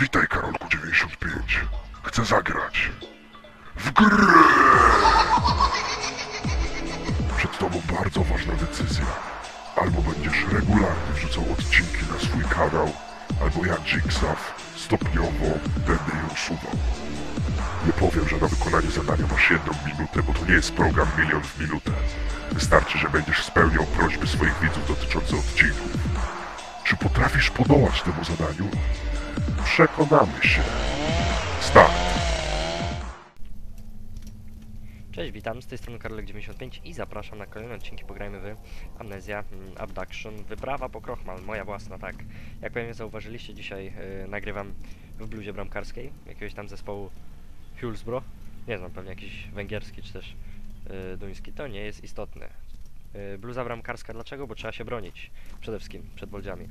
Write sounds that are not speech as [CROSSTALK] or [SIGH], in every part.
Witaj Karolku 95. Chcę zagrać. W grę! Przed tobą bardzo ważna decyzja. Albo będziesz regularnie wrzucał odcinki na swój kanał, albo ja Jigsaw stopniowo będę je usuwał. Nie powiem, że na wykonanie zadania masz jedną minutę, bo to nie jest program milion w minutę. Wystarczy, że będziesz spełniał prośby swoich widzów dotyczące odcinków. Czy potrafisz podołać temu zadaniu? Przekonamy się. Start. Cześć, witam, z tej strony Karolek95 i zapraszam na kolejne odcinki Pograjmy w Amnezja, mm, Abduction, Wyprawa po Krochmal, moja własna, tak. Jak pewnie zauważyliście, dzisiaj y, nagrywam w bluzie bramkarskiej, jakiegoś tam zespołu Hulsbro, nie znam, pewnie jakiś węgierski czy też y, duński, to nie jest istotne. Y, bluza bramkarska, dlaczego? Bo trzeba się bronić, przede wszystkim, przed boldziami.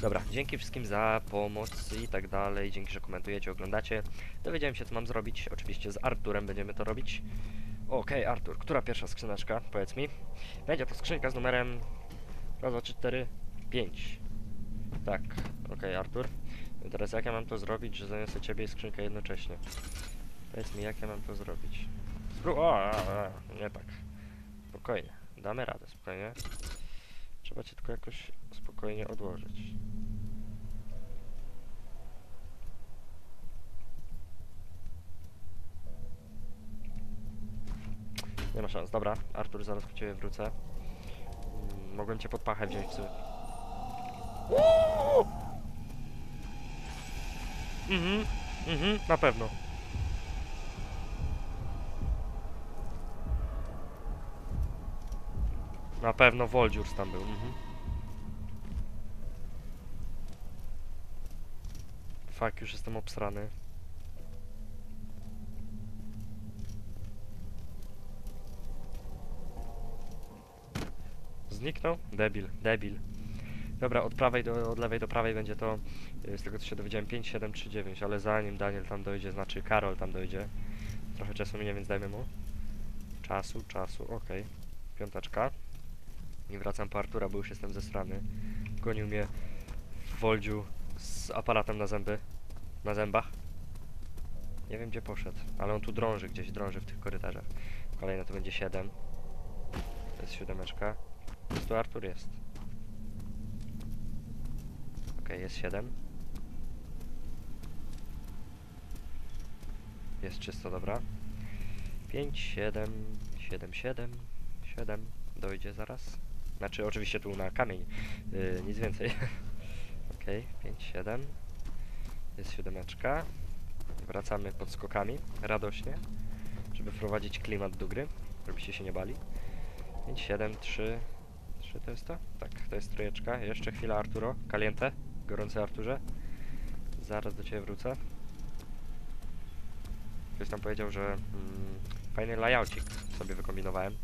Dobra, dzięki wszystkim za pomoc i tak dalej, dzięki, że komentujecie, oglądacie. Dowiedziałem się, co mam zrobić, oczywiście z Arturem będziemy to robić. Okej, Artur, która pierwsza skrzyneczka? Powiedz mi. Będzie to skrzynka z numerem... Raz, dwa, trzy, cztery, pięć. Tak, okej, Artur. I teraz jak ja mam to zrobić, że zaniosę ciebie i skrzynkę jednocześnie? Powiedz mi, jak ja mam to zrobić? Spró o, a, a, nie tak. Spokojnie, damy radę, spokojnie. Trzeba cię tylko jakoś spokojnie odłożyć. Nie ma szans. Dobra, Artur, zaraz po ciebie wrócę. Mm, Mogłem cię pod pachę wziąć w! Mhm, mhm, na pewno. Na pewno Woldziurs tam był. Mhm. Fuck, już jestem obsrany. Zniknął? Debil, debil. Dobra, od prawej do, od lewej do prawej będzie to, y, z tego co się dowiedziałem, 5, 7, 3, 9, ale zanim Daniel tam dojdzie, znaczy Karol tam dojdzie, trochę czasu minie, więc dajmy mu. Czasu, czasu, okej. Piąteczka. I wracam po Artura, bo już jestem ze strony. Gonił mnie w Woldziu z aparatem na zęby, na zębach. Nie wiem gdzie poszedł, ale on tu drąży gdzieś, drąży w tych korytarzach. Kolejne to będzie 7. To jest siódemeczka. Tu Artur? Jest. Okej, jest 7. Jest czysto, dobra. 5, 7, 7, 7, 7. Dojdzie zaraz. Znaczy, oczywiście tu na kamień. Yy, nic więcej. [LAUGHS] Okej, 5, 7. Jest siódemeczka. Wracamy pod skokami, radośnie, żeby wprowadzić klimat do gry, żebyście się nie bali. 5, 7, 3, 3 to jest to? Tak, to jest trójeczka. Jeszcze chwila Arturo. Caliente. Gorący Arturze. Zaraz do Ciebie wrócę. Ktoś tam powiedział, że mm, fajny layoutik sobie wykombinowałem.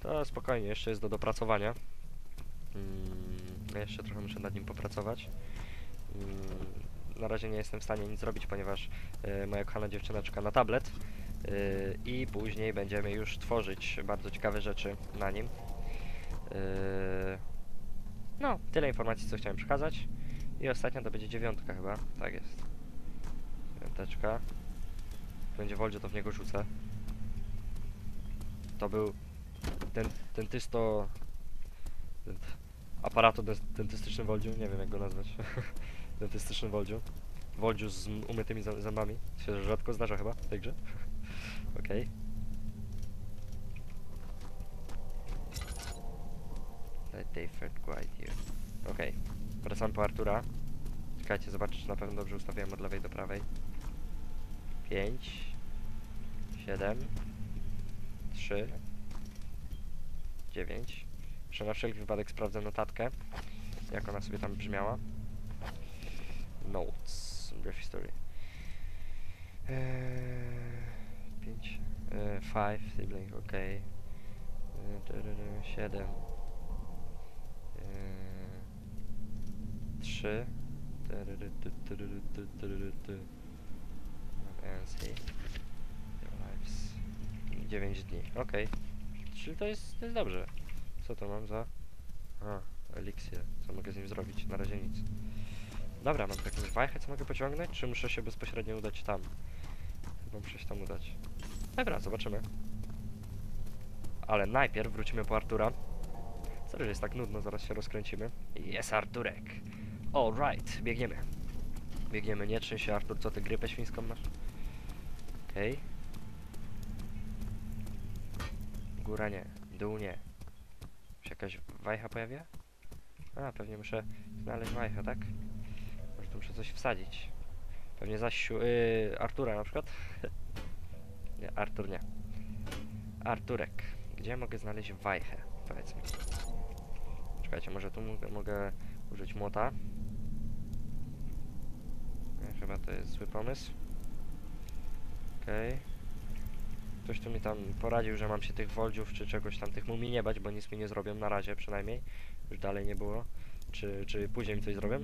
To spokojnie, jeszcze jest do dopracowania. Mm, jeszcze trochę muszę nad nim popracować. Mm, na razie nie jestem w stanie nic zrobić, ponieważ y, moja kochana dziewczyneczka na tablet y, i później będziemy już tworzyć bardzo ciekawe rzeczy na nim. Yy, No, tyle informacji, co chciałem przekazać. I ostatnia to będzie dziewiątka chyba. Tak jest. Dziewiąteczka. Będzie Woldzie, to w niego rzucę. To był ten, dentysto... Des- dentystyczny Woldziu, nie wiem jak go nazwać. [LAUGHS] Dentystyczny Woldziu. Woldziu z umytymi zę- zębami. Się rzadko zdarza chyba w tej grze. [LAUGHS] Okej. Let Dayford guide you. Okej, wracam po Artura. Czekajcie, zobaczę, czy na pewno dobrze ustawiłem od lewej do prawej. 5 7 3 9 Jeszcze na wszelki wypadek sprawdzę notatkę, jak ona sobie tam brzmiała. Notes, brief history. Eee, 5 5 sibling, okej. Eee, 7 3 Fancy 9 dni, okej Czyli to jest, to jest dobrze Co to mam za... A, eliksir Co mogę z nim zrobić? Na razie nic Dobra, mam jakąś wajchę, co mogę pociągnąć, czy muszę się bezpośrednio udać tam? Chyba muszę się tam udać. Dobra, zobaczymy. Ale najpierw wrócimy po Artura. Sorry, że jest tak nudno, zaraz się rozkręcimy. Jest Arturek. Alright, biegniemy. Biegniemy, nie trzęś się Artur, co ty grypę świńską masz? Okej. Góra nie, dół nie. Się jakaś wajcha pojawia? A, pewnie muszę znaleźć wajchę, tak? Może tu muszę coś wsadzić. Pewnie zaś yy, Artura na przykład. [LAUGHS] nie, Artur nie. Arturek. Gdzie mogę znaleźć wajchę? Powiedz mi. Czekajcie, może tu mogę, użyć młota. Nie, chyba to jest zły pomysł. Okej. Ktoś tu mi tam poradził, że mam się tych woldziów czy czegoś tam, tych mumii nie bać, bo nic mi nie zrobią na razie przynajmniej. Już dalej nie było. Czy, czy później mi coś zrobią.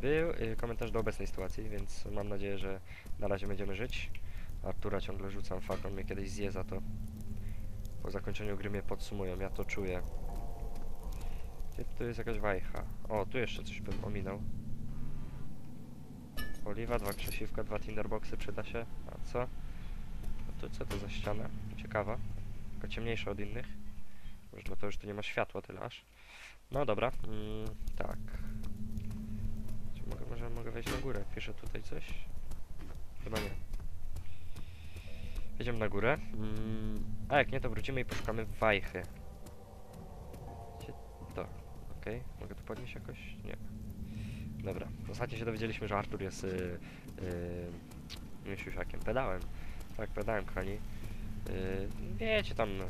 Był y, komentarz do obecnej sytuacji, więc mam nadzieję, że na razie będziemy żyć. Artura ciągle rzucam, fuck, on mnie kiedyś zje za to. Po zakończeniu gry mnie podsumują, ja to czuję. Gdzie tu jest jakaś wajcha? O, tu jeszcze coś bym ominął. Oliwa, dwa krzesiwka, dwa tinderboxy przyda się. A co? Tu co to za ściana? Ciekawa. Tylko ciemniejsza od innych. Może dlatego, że tu nie ma światła tyle aż. No dobra, mm, tak. Czy mogę, może mogę wejść na górę? Piszę tutaj coś? Chyba nie. Jedziemy na górę. Mm, a jak nie, to wrócimy i poszukamy wajchy. Gdzie to? Okej, mogę tu podnieść jakoś? Nie. Dobra, ostatnio się dowiedzieliśmy, że Artur jest yy, yy. Pedałem. Tak, pedałem, kochani. Yy, wiecie, tam e,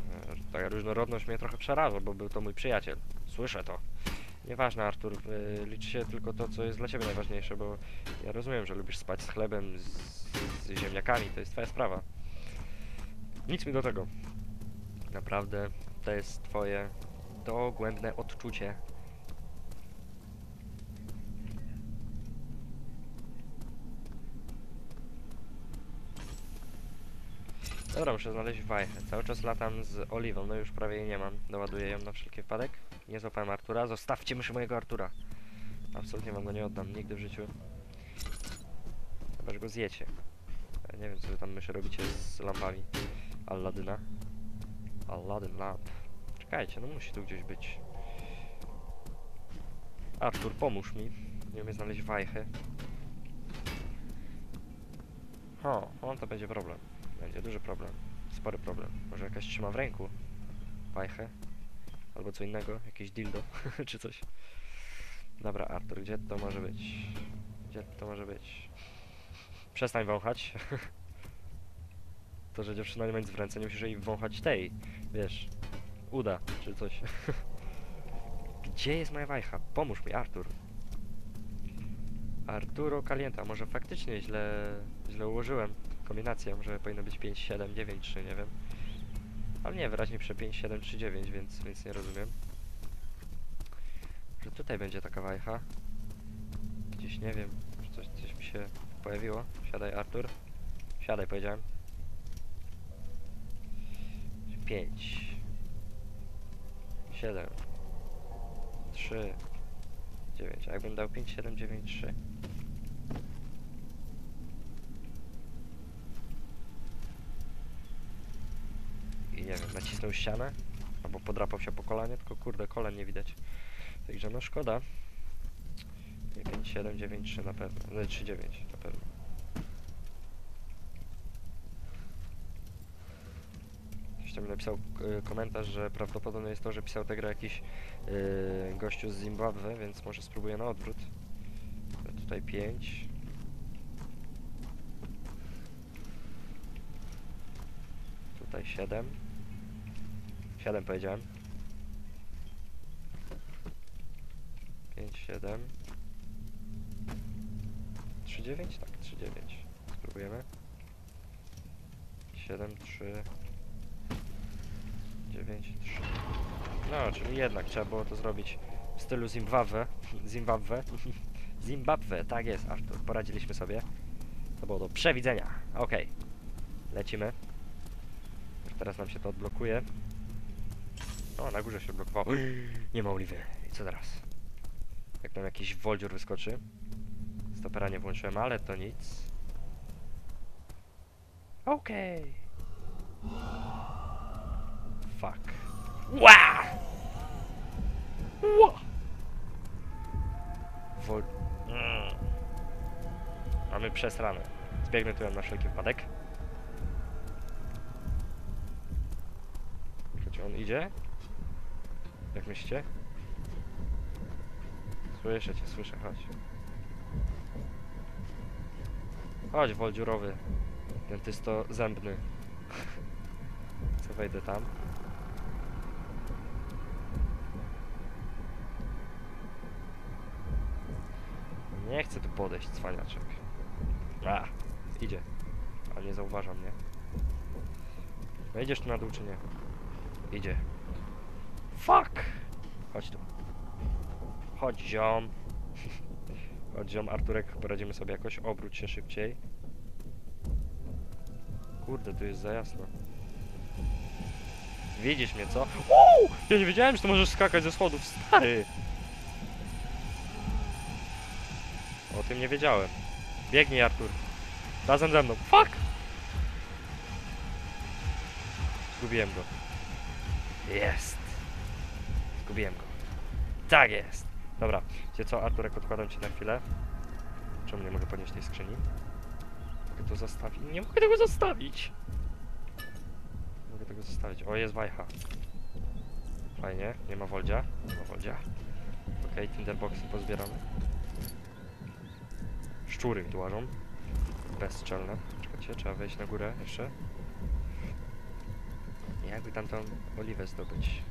ta różnorodność mnie trochę przeraża, bo był to mój przyjaciel. Słyszę to. Nieważne, Artur, yy, liczy się tylko to, co jest dla ciebie najważniejsze, bo ja rozumiem, że lubisz spać z chlebem, z, z ziemniakami, to jest twoja sprawa. Nic mi do tego. Naprawdę, to jest twoje dogłębne odczucie. Dobra, muszę znaleźć wajchę. Cały czas latam z oliwą, no już prawie jej nie mam. Doładuję ją na wszelki wypadek. Nie złapałem Artura. Zostawcie myszy mojego Artura. Absolutnie wam go nie oddam, nigdy w życiu. Chyba, że go zjecie. Ja nie wiem, co wy tam myszy robicie z lampami. Alladyna. Aladdin lamp. Czekajcie, no musi tu gdzieś być. Artur, pomóż mi. Nie umiem znaleźć wajchy. O, on to będzie problem. Będzie duży problem. Spory problem. Może jakaś trzyma w ręku wajchę. Albo co innego, jakieś dildo [LAUGHS] czy coś. Dobra, Artur, gdzie to może być? Gdzie to może być? Przestań wąchać. [LAUGHS] to, że dziewczyna nie ma nic w ręce, nie musisz jej wąchać tej, wiesz, uda, czy coś. [LAUGHS] Gdzie jest moja wajcha? Pomóż mi, Artur. Arturo Calienta, może faktycznie źle, źle ułożyłem kombinację, może powinno być 5, 7, 9, 3, nie wiem. Ale nie, wyraźnie przy 5, 7, 3, 9, więc, więc nie rozumiem. Że tutaj będzie taka wajcha. Gdzieś nie wiem, czy coś, coś mi się pojawiło. Siadaj, Artur. Siadaj, powiedziałem. 5 7 3 9. A jakbym dał 5, 7, 9, 3. wiem, nacisnął ścianę albo podrapał się po kolanie, tylko kurde, kolan nie widać. Także no szkoda. Nie, 5, 7, 9, 3 na pewno. No 3, 9 na pewno. Ktoś tam napisał komentarz, że prawdopodobne jest to, że pisał tę grę jakiś y, gościu z Zimbabwe, więc może spróbuję na odwrót. Tutaj 5. Tutaj 7. 7 powiedziałem. 5, 7. 3, 9? Tak, 3, 9. Spróbujemy. 7, 3. 9, 3. No, czyli jednak trzeba było to zrobić w stylu Zimbabwe. [LAUGHS] Zimbabwe. [LAUGHS] Zimbabwe, tak jest, Artur. Poradziliśmy sobie. To było do przewidzenia. Okej. Lecimy. Teraz nam się to odblokuje. O, na górze się odblokowało. Nie ma oliwy. I co teraz? Jak nam jakiś woldziur wyskoczy. stopera nie włączyłem, ale to nic. Okej. Fuck. Ła! Ła! Wol... Mm. Mamy przesrane. Zbiegnę tu na wszelki wypadek. Czy on idzie? Jak myślicie? Słyszę cię, słyszę, chodź. Chodź, wol dziurowy. Dentysto zębny. [LAUGHS] Co wejdę tam? Nie chcę tu podejść, cwaniaczek. A, idzie. Ale nie zauważa mnie. Wejdziesz tu na dół, czy nie? Idzie. Fuck! Chodź tu. Chodź, ziom. [LAUGHS] Chodź, ziom. Arturek, poradzimy sobie jakoś. Obróć się szybciej. Kurde, tu jest za jasno. Widzisz mnie, co? Wow! Ja nie wiedziałem, że ty możesz skakać ze schodów, stary! O tym nie wiedziałem. Biegnij, Artur. Razem ze mną. Fuck! Zgubiłem go. Jest. Zgubiłem go. Tak jest. Dobra, wiecie co, Arturek, odkładam cię na chwilę. Czemu nie mogę podnieść tej skrzyni? Mogę to zostawić? Nie mogę tego zostawić! Mogę tego zostawić. O, jest wajcha. Fajnie, nie ma woldzia. Nie ma woldzia. Okej, tinderboxy pozbieramy. Szczury tu łażą. Bezczelne. Czekajcie, trzeba wejść na górę jeszcze. Jakby tam tą oliwę zdobyć?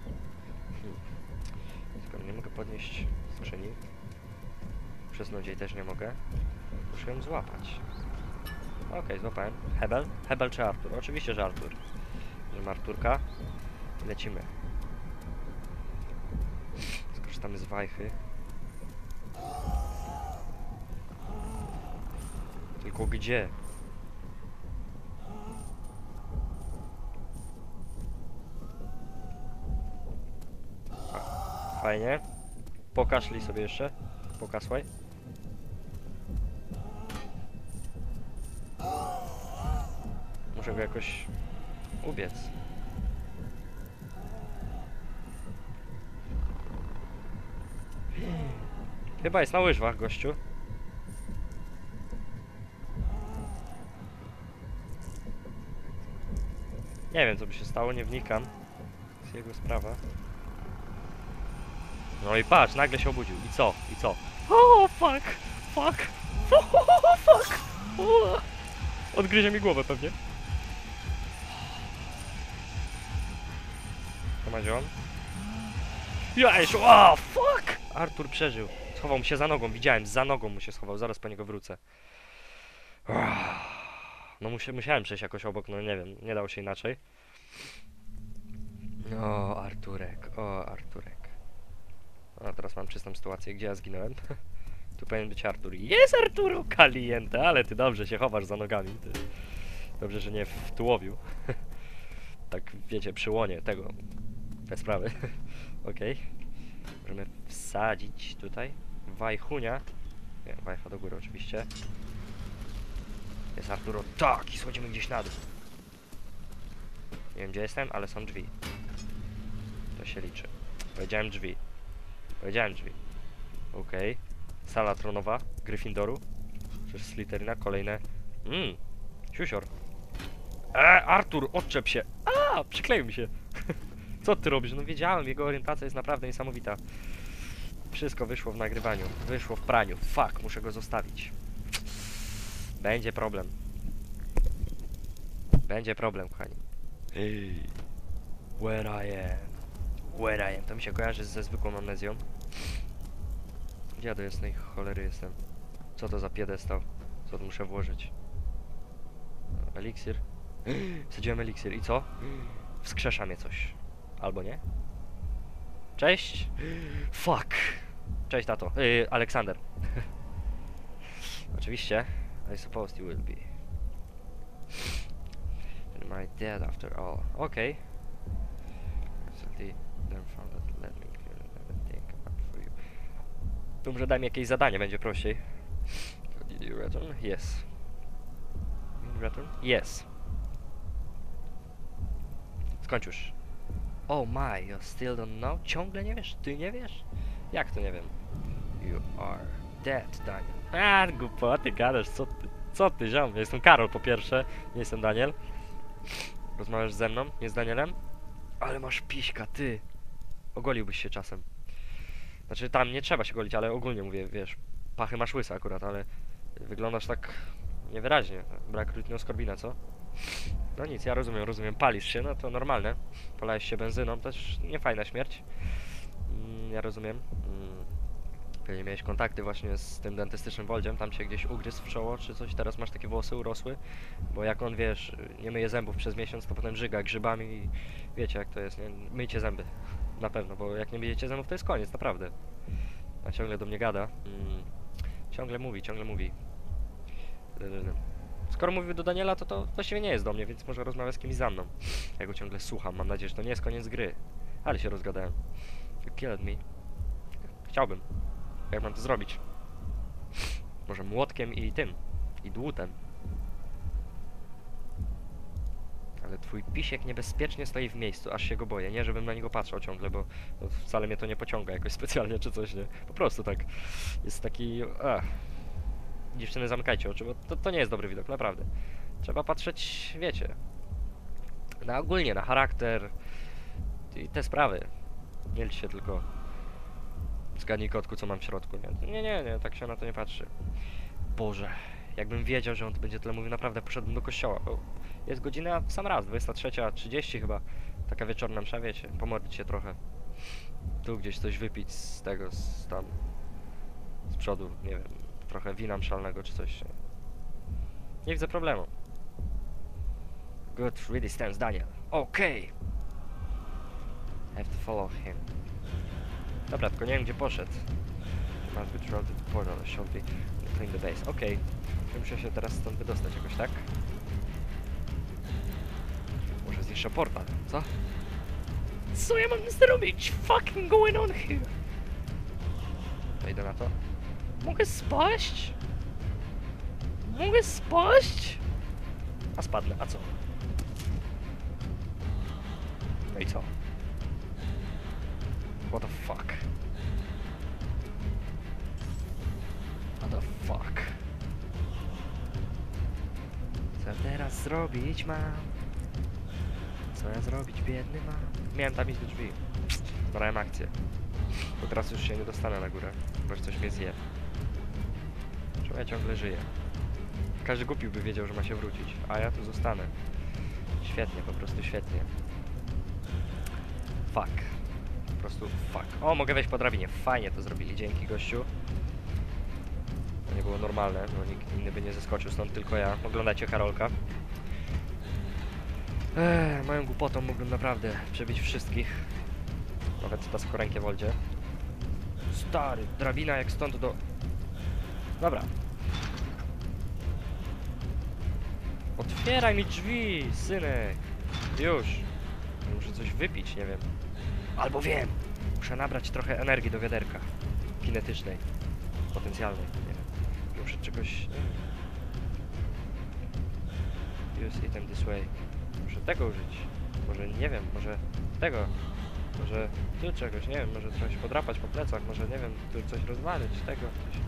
Hmm. Podnieść skrzyni. Przez nudziej też nie mogę. Muszę ją złapać. Okej, złapałem. Hebel? Hebel czy Artur? Oczywiście, że Artur. Że Arturka. Lecimy. Skorzystamy z wajchy. Tylko gdzie? Fa- Fajnie. Pokaszlij sobie jeszcze. Pokasłaj. Muszę go jakoś ubiec. Chyba jest na łyżwach, gościu. Nie wiem, co by się stało, nie wnikam. To jest jego sprawa. No i patrz, nagle się obudził. I co? I co? O, fuck! Fuck! [LAUGHS] O, fuck! O. Odgryzie mi głowę pewnie. To ma ziom? Jajsz! O, fuck! Artur przeżył. Schował mu się za nogą, widziałem, za nogą mu się schował, zaraz po niego wrócę. [SIGHS] No musia, musiałem przejść jakoś obok, no nie wiem, nie dało się inaczej. O, Arturek, o, Arturek. A teraz mam czystą sytuację, gdzie ja zginąłem. [LAUGHS] tu powinien być Artur. Jest Arturo Caliente, ale ty dobrze się chowasz za nogami. Ty. Dobrze, że nie w tułowiu. [LAUGHS] tak, wiecie, przy łonie tego. Bez sprawy. [LAUGHS] Okej. Możemy wsadzić tutaj wajchunia. Nie, wajcha do góry oczywiście. Jest Arturo. Tak! I schodzimy gdzieś na dół. Nie wiem gdzie jestem, ale są drzwi. To się liczy. Powiedziałem drzwi. Powiedziałem drzwi. Okej. Sala tronowa Gryffindoru. Przez Slytherina kolejne. Mmm. Siusior. Eee, Artur, odczep się. A, przykleił mi się. [LAUGHS] Co ty robisz? No wiedziałem, jego orientacja jest naprawdę niesamowita. Wszystko wyszło w nagrywaniu. Wyszło w praniu. Fuck, muszę go zostawić. Będzie problem. Będzie problem, kochani. Where I am? Am? To mi się kojarzy ze zwykłą amnezją. Ja do jasnej cholery jestem? Co to za piedestał? Co tu muszę włożyć? Eliksir? [GASPS] Wsadziłem eliksir i co? Wskrzesza mnie coś. Albo nie? Cześć! Fuck! Cześć, tato. Yy, Aleksander. [LAUGHS] Oczywiście. I suppose you will be. My dad after all. Okay. Found that let me clear everything up for you. Może daj mi jakieś zadanie, będzie prościej. Do you return? Yes. You return? Yes. Skończ już. Oh my, you still don't know? Ciągle nie wiesz? Ty nie wiesz? Jak to nie wiem? You are dead, Daniel. A, głupoty gadasz, co ty? Co ty, ziom? Ja jestem Karol po pierwsze, nie jestem Daniel. Rozmawiasz ze mną, nie z Danielem? Ale masz piśka, ty. Ogoliłbyś się czasem. Znaczy tam nie trzeba się golić, ale ogólnie mówię, wiesz, pachy masz łyse akurat, ale wyglądasz tak niewyraźnie. Brak rytmioskorbina, co? No nic, ja rozumiem, rozumiem. Palisz się, no to normalne. Polałeś się benzyną, też niefajna śmierć. Mm, ja rozumiem. Mm, pewnie miałeś kontakty właśnie z tym dentystycznym Woldziem, tam cię gdzieś ugryzł w czoło czy coś, teraz masz takie włosy urosły, bo jak on, wiesz, nie myje zębów przez miesiąc, to potem żyga grzybami i wiecie jak to jest, nie? Myjcie zęby. Na pewno, bo jak nie myjecie zębów, to jest koniec, naprawdę. A ciągle do mnie gada. Mm, ciągle mówi, ciągle mówi. Skoro mówił do Daniela, to to właściwie nie jest do mnie, więc może rozmawia z kimś za mną. Ja go ciągle słucham, mam nadzieję, że to nie jest koniec gry. Ale się rozgadałem. You killed me. Chciałbym. Jak mam to zrobić? Może młotkiem i tym. I dłutem. Ale twój pisiek niebezpiecznie stoi w miejscu, aż się go boję. Nie, żebym na niego patrzał ciągle, bo no, wcale mnie to nie pociąga jakoś [LAUGHS] specjalnie czy coś, nie? Po prostu tak. Jest taki... Ach. Dziewczyny, zamykajcie oczy, bo to, to nie jest dobry widok, naprawdę. Trzeba patrzeć, wiecie, na ogólnie, na charakter i te sprawy. Nie się tylko zgadnij kotku, co mam w środku. Nie, nie, nie, nie, tak się na to nie patrzy. Boże, jakbym wiedział, że on będzie tyle mówił, naprawdę poszedłbym do kościoła, bo jest godzina w sam raz, 23.30 chyba. Taka wieczorna msza, wiecie, pomodlić się trochę. Tu gdzieś coś wypić z tego, z tam, z przodu, nie wiem, trochę wina mszalnego czy coś. Nie widzę problemu. Good, really stands Daniel. Okay. Have to follow him. Dobra, tylko nie wiem gdzie poszedł. Must be through the portal, be clean the base. Okej. Okay. Muszę się teraz stąd wydostać jakoś, tak? Zniszczę portal, co? Co ja mam zrobić? Fucking going on here? Wejdę na to. Mogę spaść? Mogę spaść? A spadnę, a co? No i co? What the fuck? What the fuck? Co ja teraz zrobić mam? Co ja zrobić, biedny mam? Miałem tam iść do drzwi. Brałem akcję. Bo teraz już się nie dostanę na górę, bo coś mnie zje. Czemu ja ciągle żyję? Każdy głupi by wiedział, że ma się wrócić, a ja tu zostanę. Świetnie, po prostu świetnie. Fuck. Po prostu fuck. O, mogę wejść po drabinie. Fajnie to zrobili, dzięki gościu. To nie było normalne, bo nikt inny by nie zeskoczył stąd, tylko ja. Oglądajcie Karolka. Eee, moją głupotą mógłbym naprawdę przebić wszystkich. Nawet ta skorenkie woldzie. Stary, drabina jak stąd do... Dobra. Otwieraj mi drzwi, synek. Już. Muszę coś wypić, nie wiem. Albo wiem. Muszę nabrać trochę energii do wiaderka. Kinetycznej. Potencjalnej, nie wiem. Muszę czegoś... Wiem. Use item this way. Muszę tego użyć. Może, nie wiem, może tego. Może tu czegoś, nie wiem, może coś podrapać po plecach, może nie wiem, tu coś rozwalić, tego, coś,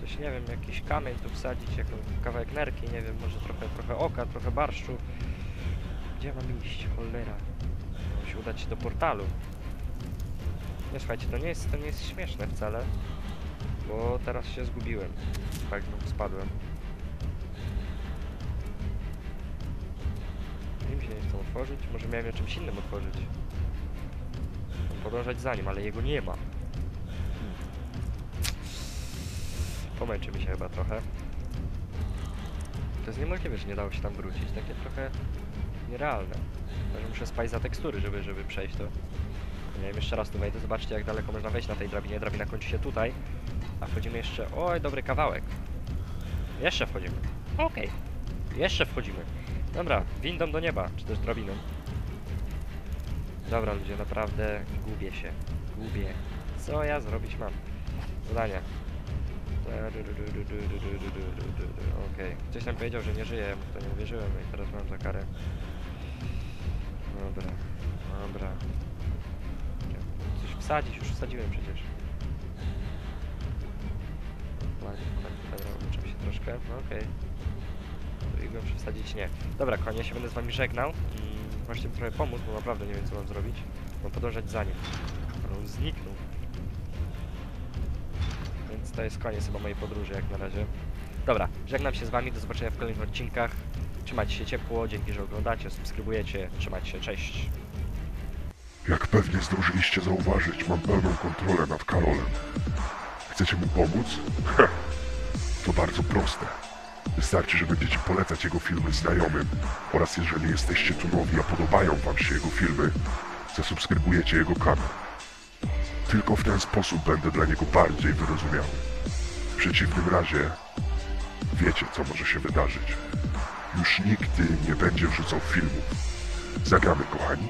coś nie wiem, jakiś kamień tu wsadzić, jako kawałek nerki, nie wiem, może trochę, trochę oka, trochę barszczu. Gdzie mam iść, cholera? Mam się udać do portalu. Nie, słuchajcie, to nie jest, to nie jest śmieszne wcale, bo teraz się zgubiłem. Tak, znowu spadłem. Im się nie chcą otworzyć, może miałem je czymś innym otworzyć podążać za nim, ale jego nie ma. Pomęczy mi się chyba trochę. To jest niemożliwe, że nie dało się tam wrócić. Takie trochę nierealne. Może muszę spać za tekstury, żeby, żeby przejść to. Nie wiem, jeszcze raz tu wejdę. Zobaczcie, jak daleko można wejść na tej drabinie. Drabina kończy się tutaj. A wchodzimy jeszcze... Oj, dobry kawałek. Jeszcze wchodzimy. Okej. Jeszcze wchodzimy. Dobra, windą do nieba, czy też drabiną. Dobra ludzie, naprawdę gubię się. Gubię. Co ja zrobić mam? Zadania. Okej. Ktoś tam powiedział, że nie żyje, to nie uwierzyłem i teraz mam za karę. Dobra, dobra. Coś wsadzić, już wsadziłem przecież. Ładnie, ładnie, dobra, się troszkę, no okej. Okay. Go wsadzić nie. Dobra, konie, się będę z wami żegnał. Mm, Możecie mi trochę pomóc, bo naprawdę nie wiem co mam zrobić. Mam podążać za nim. Ale on zniknął. Więc to jest koniec chyba mojej podróży jak na razie. Dobra, żegnam się z wami, do zobaczenia w kolejnych odcinkach. Trzymajcie się ciepło, dzięki, że oglądacie, subskrybujecie. Trzymajcie się, cześć. Jak pewnie zdążyliście zauważyć, mam pełną kontrolę nad Karolem. Chcecie mu pomóc? Heh, [LAUGHS] to bardzo proste. Wystarczy, że będziecie polecać jego filmy znajomym oraz jeżeli jesteście tu nowi, a podobają wam się jego filmy, zasubskrybujecie jego kanał. Tylko w ten sposób będę dla niego bardziej wyrozumiały. W przeciwnym razie wiecie, co może się wydarzyć. Już nigdy nie będzie wrzucał filmów. Zagramy, kochani?